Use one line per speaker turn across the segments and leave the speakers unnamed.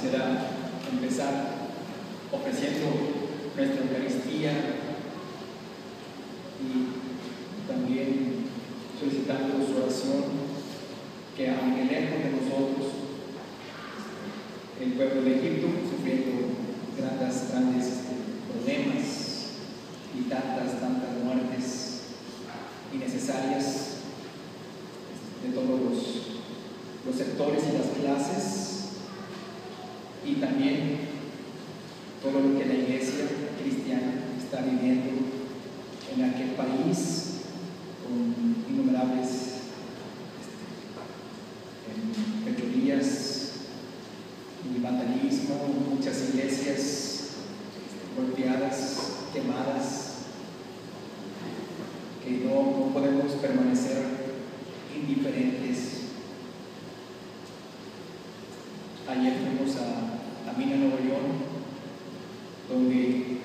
será empezar ofreciendo nuestra Eucaristía y también solicitando su oración que aunque lejos de nosotros, el pueblo de Egipto sufriendo grandes, grandes este, problemas y tantas, tantas muertes innecesarias de todos los, los sectores y las clases y también todo lo que la iglesia cristiana está viviendo en aquel país con innumerables este, fechorías y vandalismo, muchas iglesias este, golpeadas, quemadas, que no, no podemos permanecer indiferentes. Ayer fuimos a, a Mina, Nuevo León, donde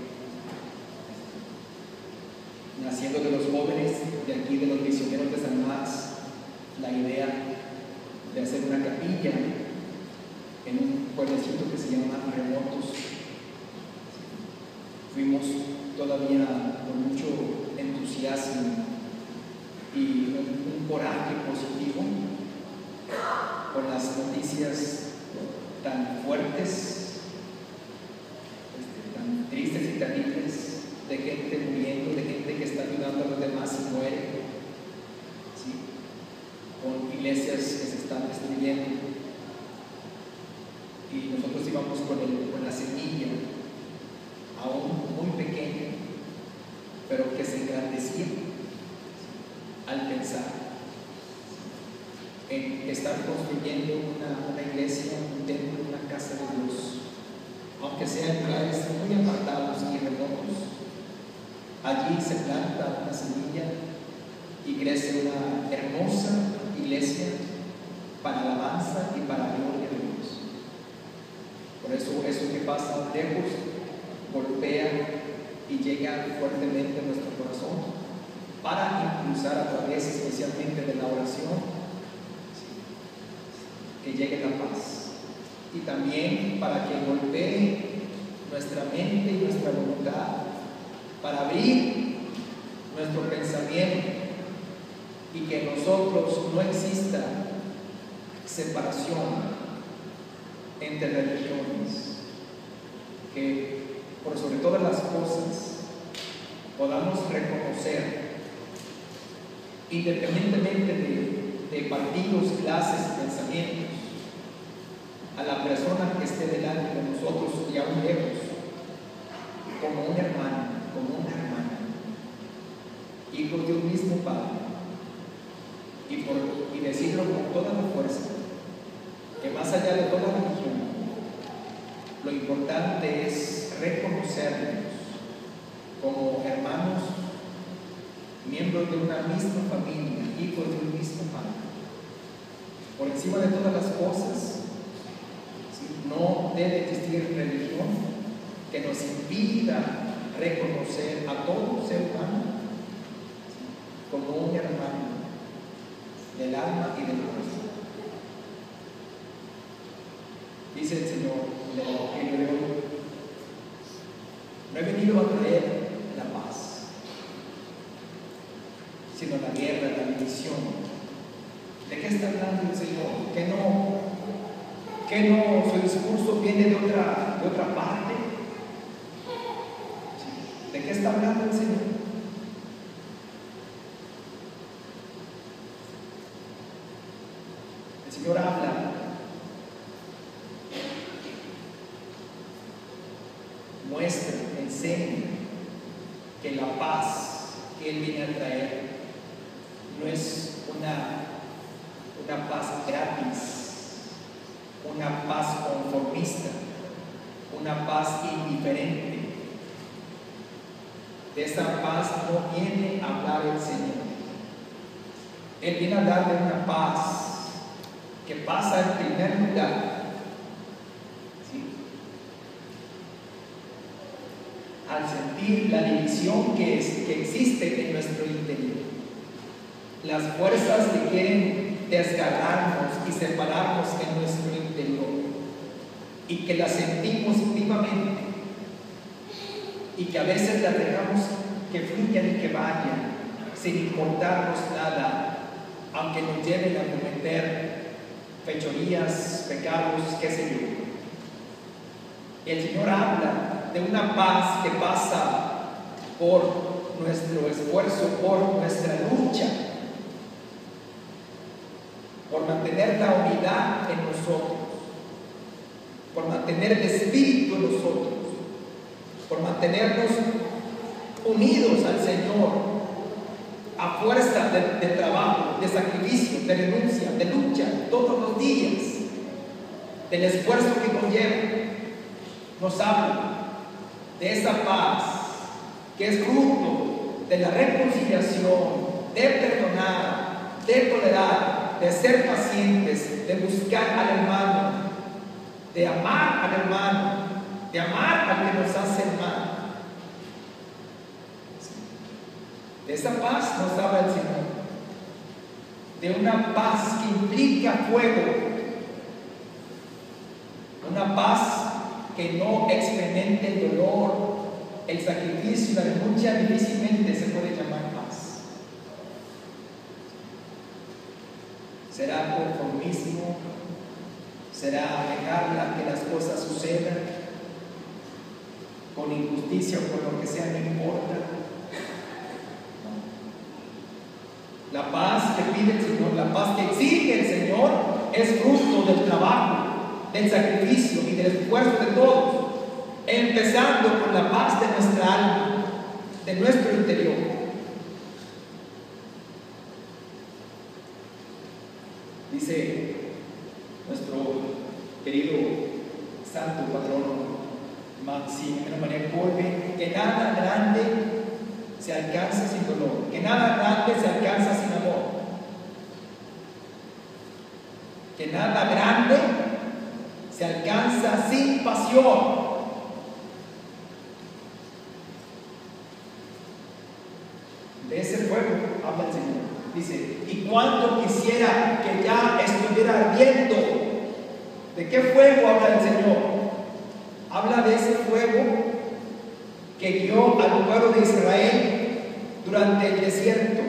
naciendo de los jóvenes de aquí, de los misioneros de San Max, la idea de hacer una capilla en un pueblecito que se llama Remotos. Fuimos todavía con mucho entusiasmo y un, coraje positivo con las noticias tan fuertes, este, tan tristes y terribles de gente muriendo, de gente que está ayudando a los demás y muere, ¿sí? con iglesias que se están destruyendo. Y nosotros íbamos con, el, con la semilla, aún muy pequeña, pero que se engrandecía al pensar en estar construyendo una, iglesia, un templo, una casa de Dios, aunque sea en lugares muy apartados y remotos. Allí se planta una semilla y crece una hermosa iglesia para alabanza y para gloria. Por eso eso que pasa lejos golpea y llega fuertemente a nuestro corazón para impulsar a través especialmente de la oración que llegue la paz. Y también para que golpee nuestra mente y nuestra voluntad para abrir nuestro pensamiento y que en nosotros no exista separación entre religiones, que por sobre todas las cosas podamos reconocer, independientemente de, partidos, clases pensamientos, a la persona que esté delante de nosotros y aún lejos, como un hermano, como una hermana, hijos de un mismo Padre, y, por, y decirlo con toda la fuerza, que más allá de toda religión, lo importante es reconocernos como hermanos, miembros de una misma familia, hijos de un mismo Padre. Por encima de todas las cosas, no debe existir religión que nos impida reconocer a todo ser humano como un hermano del alma y del corazón. Dice el Señor en el no he venido a traer la paz, sino la guerra, la división. ¿De qué está hablando el Señor? Que no, que no, su discurso viene de otra, de otra parte. ¿De qué está hablando el Señor? El Señor habla muestra, enseña que la paz que Él viene a traer no es una, una paz gratis, una paz conformista, una paz indiferente. De esa paz no viene a hablar el Señor. Él viene a de una paz que pasa en primer lugar al sentir la división que, es, que existe en nuestro interior. Las fuerzas que quieren desgarrarnos y separarnos en nuestro interior. y que la sentimos vivamente y que a veces la dejamos que fluyan y que vayan sin importarnos nada, aunque nos lleven a cometer fechorías, pecados, qué sé yo. El Señor habla de una paz que pasa por nuestro esfuerzo, por nuestra lucha, por mantener la unidad en nosotros, por mantener el espíritu en nosotros, por mantenernos unidos al Señor a fuerza de, trabajo, de sacrificio, de renuncia, de lucha, todos los días, del esfuerzo que conlleva, nos habla de esa paz que es fruto de la reconciliación, de perdonar, de tolerar, de ser pacientes, de buscar al hermano, de amar al hermano, de amar al que nos hace mal. De esa paz nos habla el Señor. De una paz que implica fuego. Una paz que no experimente el dolor, el sacrificio, la renuncia, difícilmente se puede llamar paz. Será conformismo, será dejarla que las cosas sucedan con injusticia o con lo que sea, no importa. La paz que pide el Señor, la paz que exige el Señor es fruto del trabajo, del sacrificio y del esfuerzo de todos, empezando con la paz de nuestra alma, de nuestro interior. Dice nuestro querido santo patrono Maximiliano María Colbe, que nada grande se alcanza sin dolor, que nada grande se alcanza sin amor, que nada grande se alcanza sin pasión. De ese fuego habla el Señor. Dice, y cuando quisiera que ya estuviera ardiendo, ¿de qué fuego habla el Señor? Habla de ese fuego que guió al pueblo de Israel durante el desierto.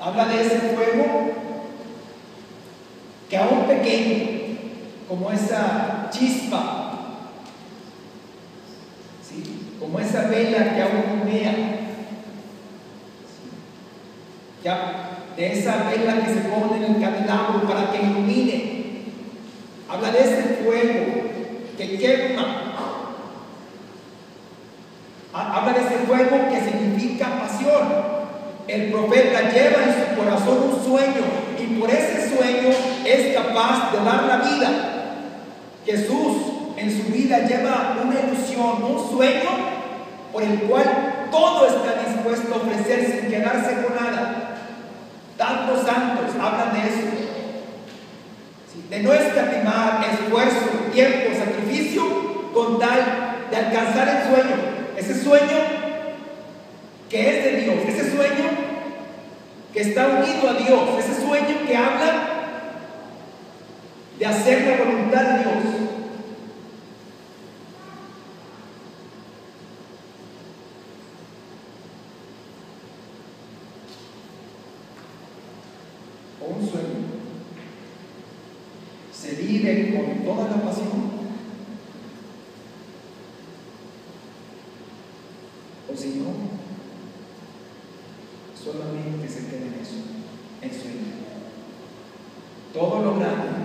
Habla de ese fuego como esa chispa, como esa vela que aún humea, ya, de esa vela que se pone en el candelabro para que ilumine. Habla de ese fuego que quema Habla de ese fuego que significa pasión. El profeta lleva en su corazón un sueño y por ese sueño es capaz de dar la vida. Jesús en su vida lleva una ilusión, un sueño por el cual todo está dispuesto a ofrecer sin quedarse con nada. Tantos santos hablan de eso. De no escatimar esfuerzo, tiempo, sacrificio con tal de alcanzar el sueño ese sueño que es de Dios, ese sueño que está unido a Dios, ese sueño que habla de hacer la voluntad de Dios. Un sueño se vive con toda la pasión O si no, solamente se queda en eso, en sueño. Todo lo grande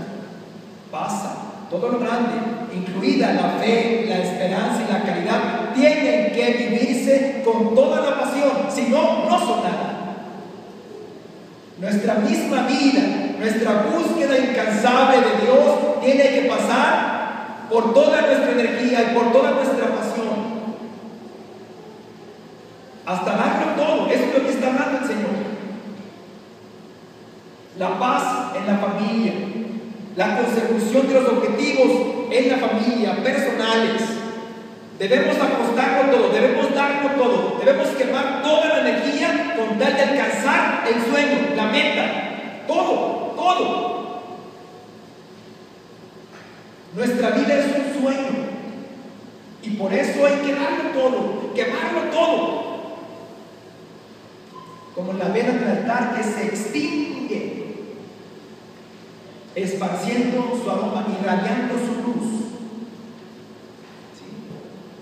pasa, todo lo grande, incluida la fe, la esperanza y la caridad, tienen que vivirse con toda la pasión, si no, no son nada. Nuestra misma vida, nuestra búsqueda incansable de Dios tiene que pasar por toda nuestra energía y por toda nuestra pasión hasta darlo todo. Eso es lo que está dando el Señor. La paz en la familia, la consecución de los objetivos en la familia, personales. Debemos apostar todo, debemos darlo todo, debemos quemar toda la energía con tal de alcanzar el sueño, la meta, todo, todo. Nuestra vida es un sueño. Y por eso hay que darlo todo, quemarlo todo. Como la vela del altar que se extingue, esparciendo su aroma, irradiando su luz.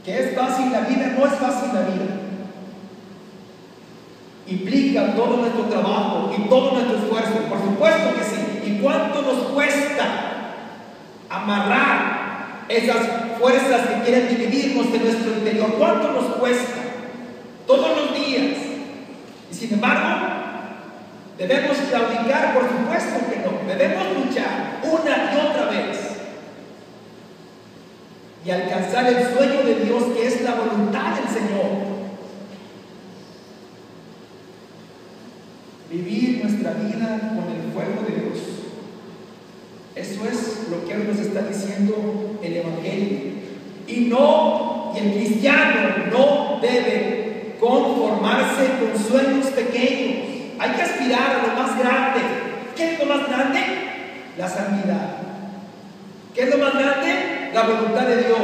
Que es fácil la vida, no es fácil la vida. Implica todo nuestro trabajo y todo nuestro esfuerzo, por supuesto que sí. ¿Y cuánto nos cuesta amarrar esas fuerzas que quieren dividirnos de nuestro interior. ¿Cuánto nos cuesta? Todos los días. Y sin embargo, debemos claudicar, por supuesto que no. Debemos luchar una y otra vez. Y alcanzar el sueño de Dios que es la voluntad del Señor. Vivir nuestra vida con el fuego de Dios. Eso es lo que hoy nos está diciendo el Evangelio. Y no, y el cristiano no debe conformarse con sueños pequeños. Hay que aspirar a lo más grande. ¿Qué es lo más grande? La santidad. ¿Qué es lo más grande? La voluntad de Dios.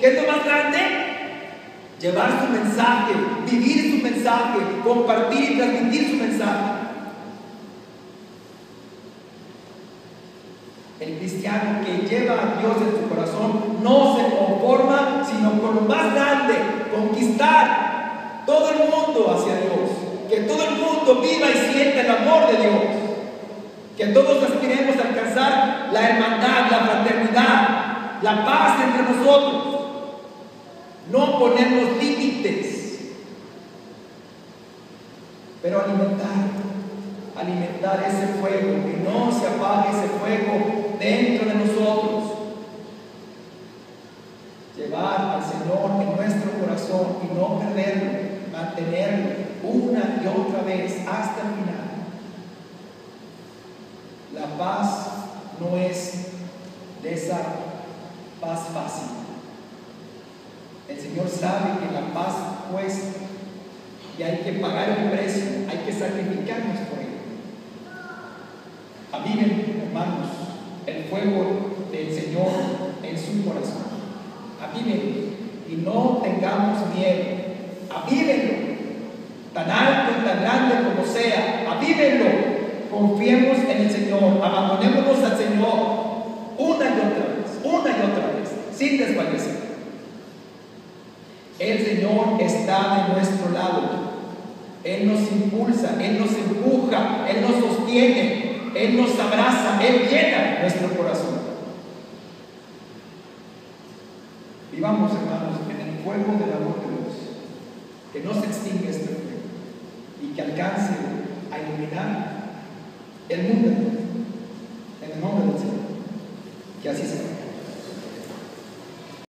¿Qué es lo más grande? Llevar su mensaje, vivir su mensaje, compartir y transmitir su mensaje. El cristiano que lleva a Dios en su corazón no se conforma, sino con lo más grande, conquistar todo el mundo hacia Dios. Que todo viva y sienta el amor de Dios. Que todos aspiremos a alcanzar la hermandad, la fraternidad, la paz entre nosotros. No ponernos límites, pero alimentar alimentar ese fuego, que no se apague ese fuego dentro de nosotros. Llevar al Señor en nuestro corazón y no perderlo, mantenerlo una y otra vez hasta el final. La paz no es de esa paz fácil. El Señor sabe que la paz cuesta y hay que pagar un precio, hay que sacrificarnos por él. Aviven, hermanos, el fuego del Señor en su corazón. Aviven y no tengamos miedo. Avívenlo, tan alto y tan grande como sea. Avívenlo. Confiemos en el Señor. Abandonémonos al Señor una y otra vez, una y otra vez, sin desfallecer. El Señor está de nuestro lado. Él nos impulsa, Él nos empuja, Él nos sostiene, él nos abraza, Él llena nuestro corazón. Vivamos, hermanos, en el fuego del amor de Dios, que no se extingue este que alcance a iluminar el mundo